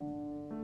Música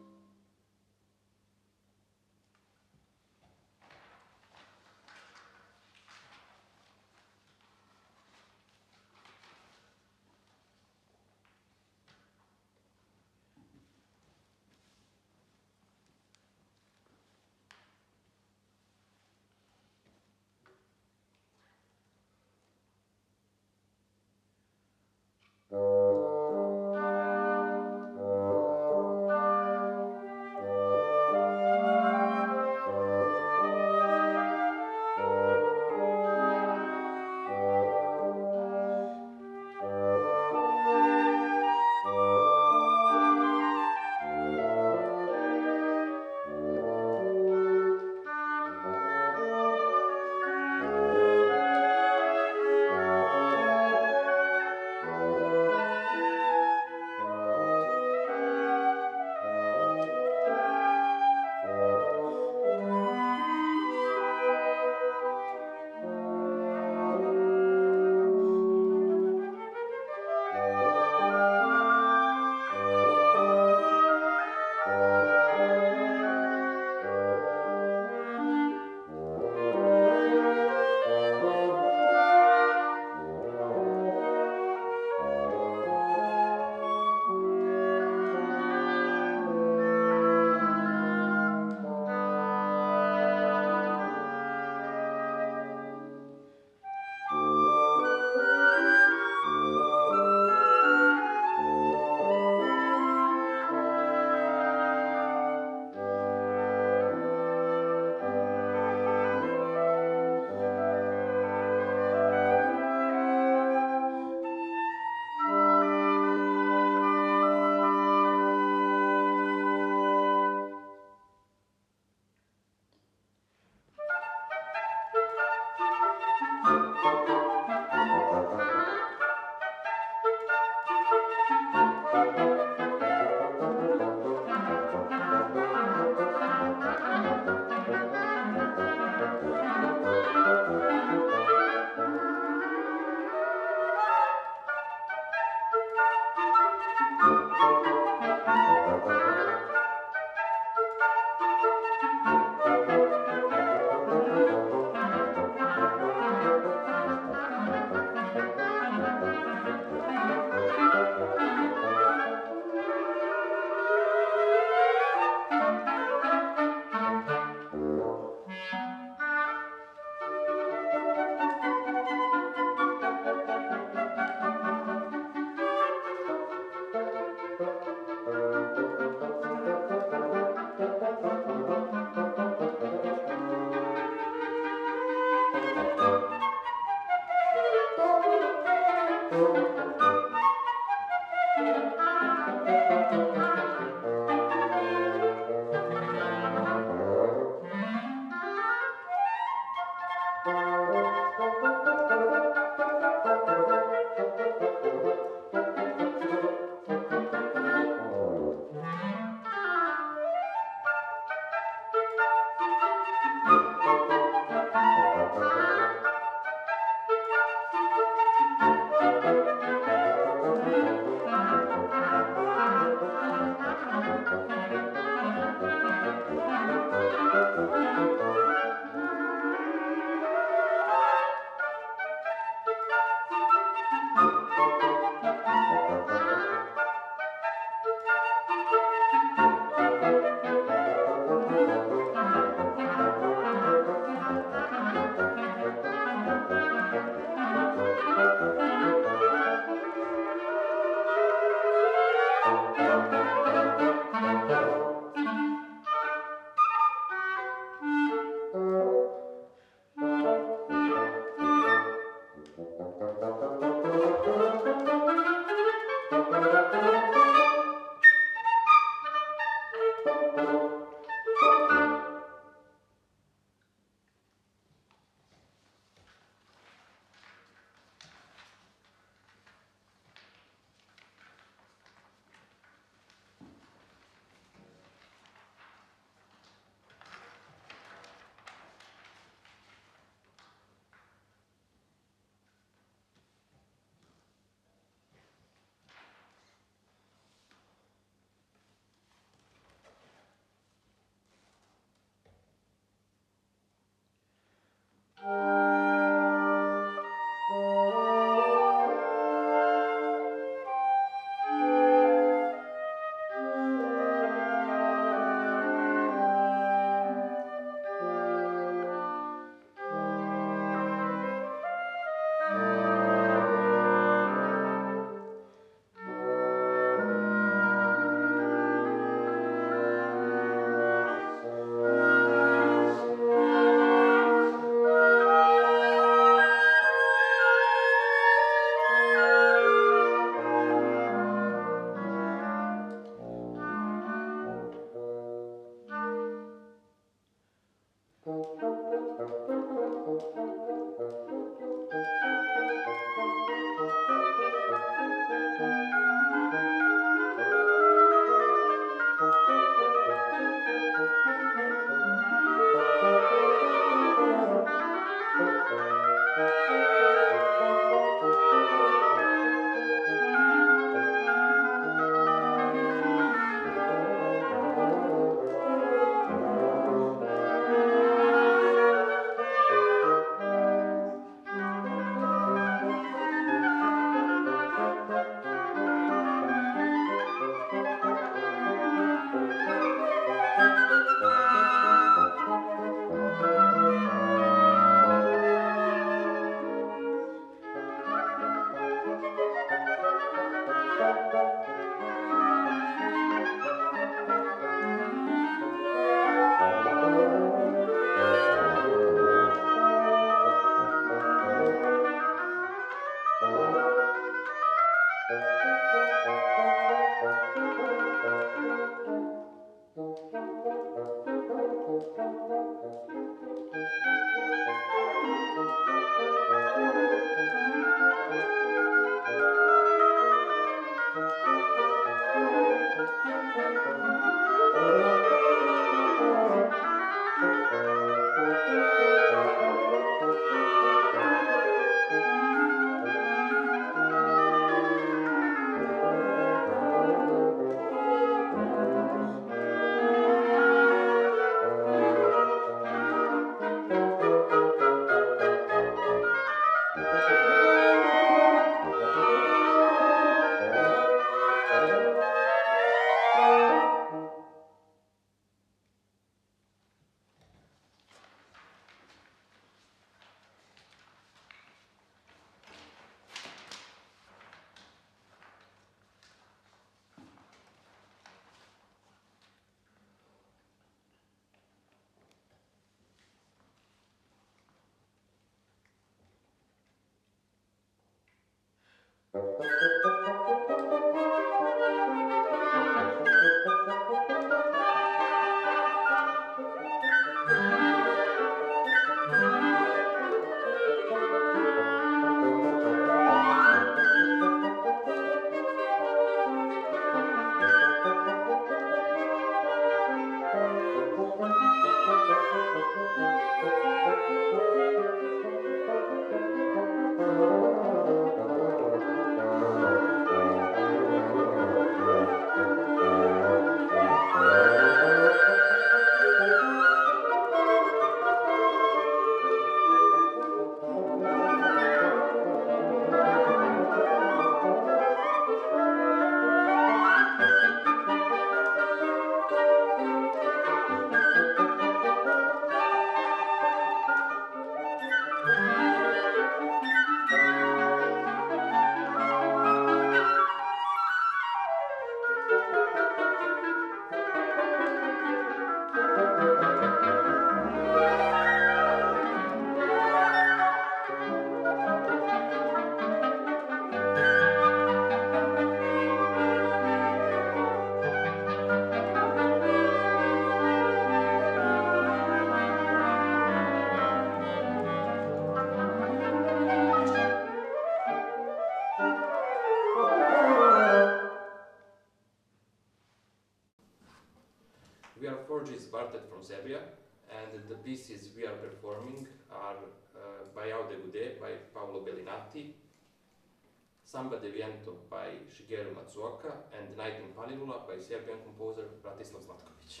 Kafka and The Night in Palilula by Serbian composer Bratislav Zlatković.